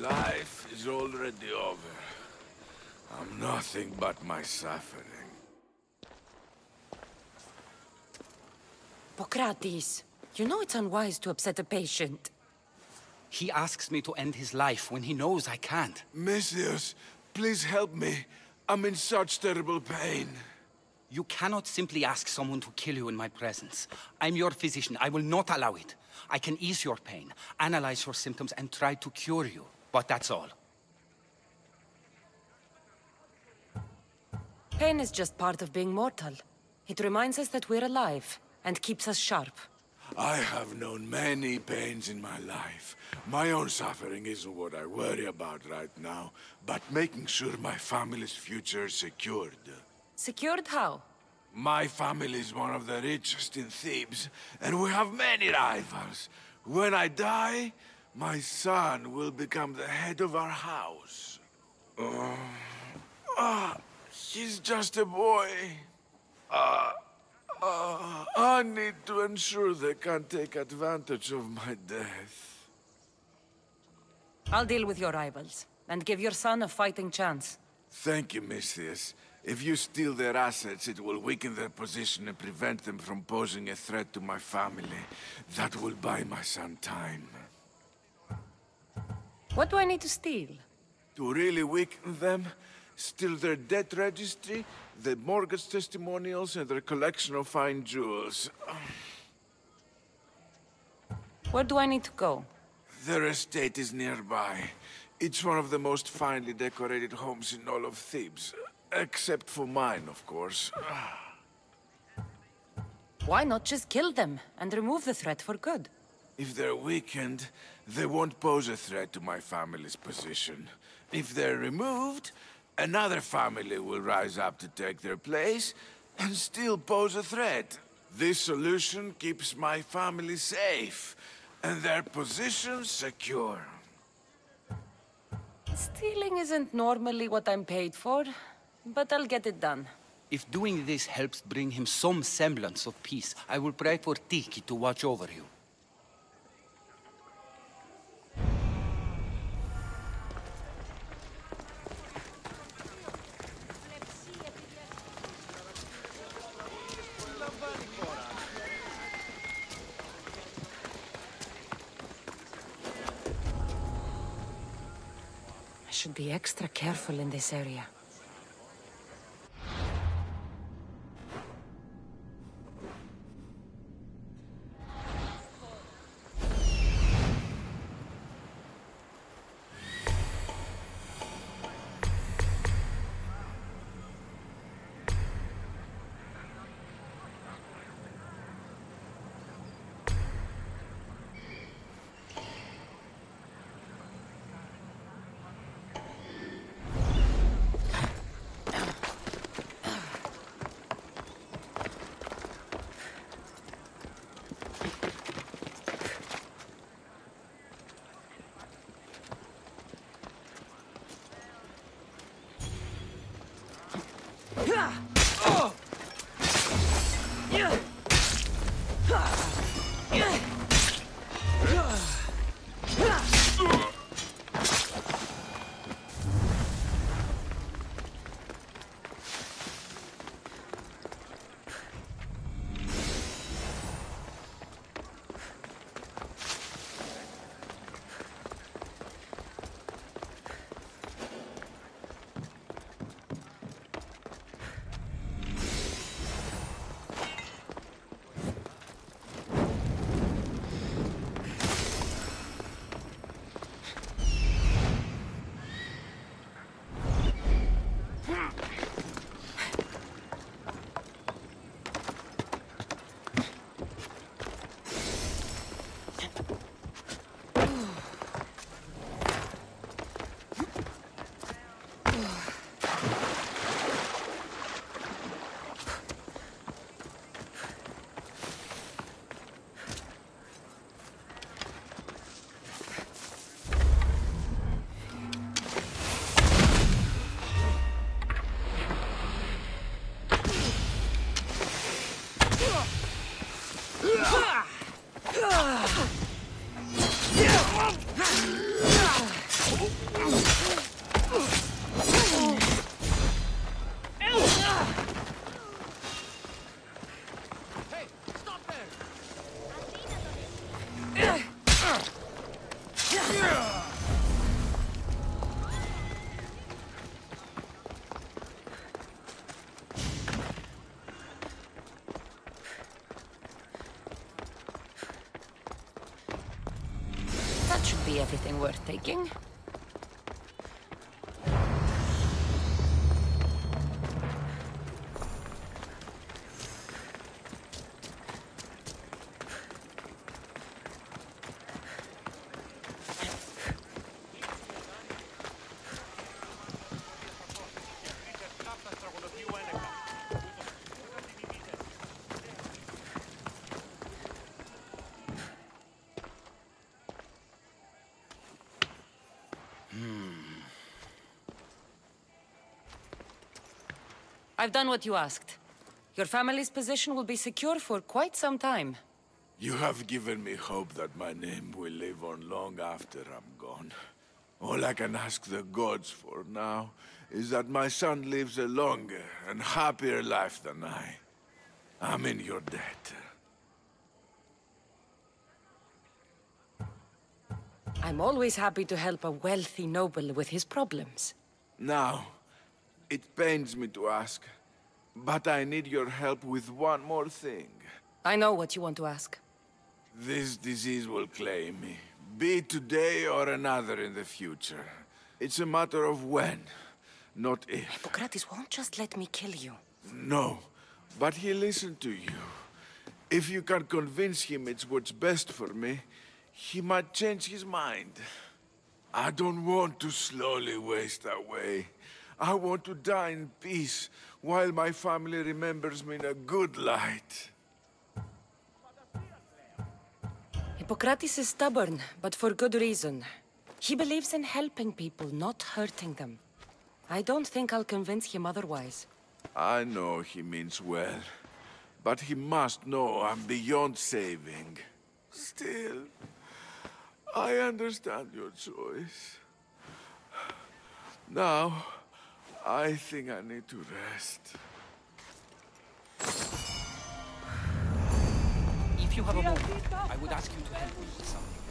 life is already over. I'm nothing but my suffering. Hippocrates, you know it's unwise to upset a patient. He asks me to end his life when he knows I can't. Misthios, please help me. I'm in such terrible pain. You cannot simply ask someone to kill you in my presence. I'm your physician. I will not allow it. I can ease your pain, analyze your symptoms, and try to cure you. But that's all. Pain is just part of being mortal. It reminds us that we're alive, and keeps us sharp. I have known many pains in my life. My own suffering isn't what I worry about right now, but making sure my family's future is secured. Secured how? My family is one of the richest in Thebes, and we have many rivals. When I die, my son will become the head of our house. Uh, ah, he's just a boy. Uh, uh, I need to ensure they can't take advantage of my death. I'll deal with your rivals, and give your son a fighting chance. Thank you, Misthios. If you steal their assets, it will weaken their position and prevent them from posing a threat to my family. That will buy my son time. What do I need to steal? To really weaken them, steal their debt registry, the mortgage testimonials, and their collection of fine jewels. Where do I need to go? Their estate is nearby. It's one of the most finely decorated homes in all of Thebes. Except for mine, of course. Why not just kill them, and remove the threat for good? If they're weakened, they won't pose a threat to my family's position. If they're removed, another family will rise up to take their place, and still pose a threat. This solution keeps my family safe, and their position secure. Stealing isn't normally what I'm paid for, but I'll get it done. If doing this helps bring him some semblance of peace, I will pray for Tyche to watch over you. Should be extra careful in this area. lugar. Be everything worth taking. I've done what you asked. Your family's position will be secure for quite some time. You have given me hope that my name will live on long after I'm gone. All I can ask the gods for now is that my son lives a longer and happier life than I. I'm in your debt. I'm always happy to help a wealthy noble with his problems. Now, it pains me to ask, but I need your help with one more thing. I know what you want to ask. This disease will claim me, be it today or another in the future. It's a matter of when, not if. Hippocrates won't just let me kill you. No, but he listened to you. If you can convince him it's what's best for me, he might change his mind. I don't want to slowly waste away. I want to die in peace, while my family remembers me in a good light. Hippocrates is stubborn, but for good reason. He believes in helping people, not hurting them. I don't think I'll convince him otherwise. I know he means well, but he must know I'm beyond saving. Still, I understand your choice. Now, I think I need to rest. If you have a moment, I would ask you to help me with something.